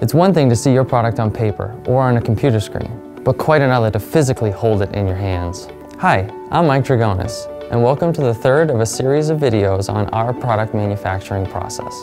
It's one thing to see your product on paper or on a computer screen, but quite another to physically hold it in your hands. Hi, I'm Mike Dragonis, and welcome to the third of a series of videos on our product manufacturing process.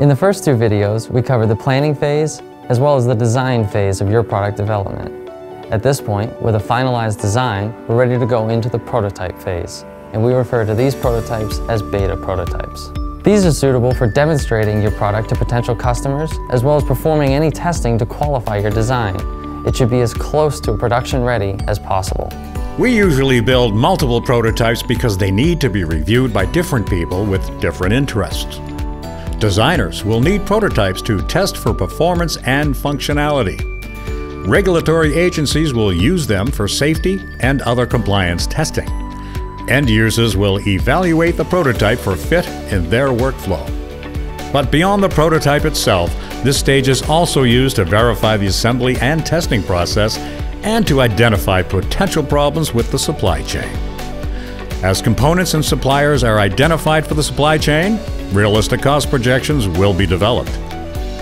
In the first two videos, we covered the planning phase as well as the design phase of your product development. At this point, with a finalized design, we're ready to go into the prototype phase, and we refer to these prototypes as beta prototypes. These are suitable for demonstrating your product to potential customers, as well as performing any testing to qualify your design. It should be as close to production ready as possible. We usually build multiple prototypes because they need to be reviewed by different people with different interests. Designers will need prototypes to test for performance and functionality. Regulatory agencies will use them for safety and other compliance testing. End users will evaluate the prototype for fit in their workflow. But beyond the prototype itself, this stage is also used to verify the assembly and testing process and to identify potential problems with the supply chain. As components and suppliers are identified for the supply chain, realistic cost projections will be developed.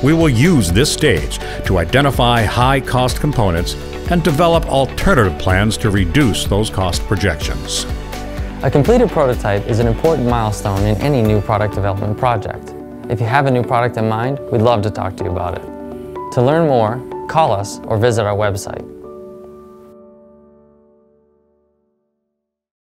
We will use this stage to identify high cost components and develop alternative plans to reduce those cost projections. A completed prototype is an important milestone in any new product development project. If you have a new product in mind, we'd love to talk to you about it. To learn more, call us or visit our website.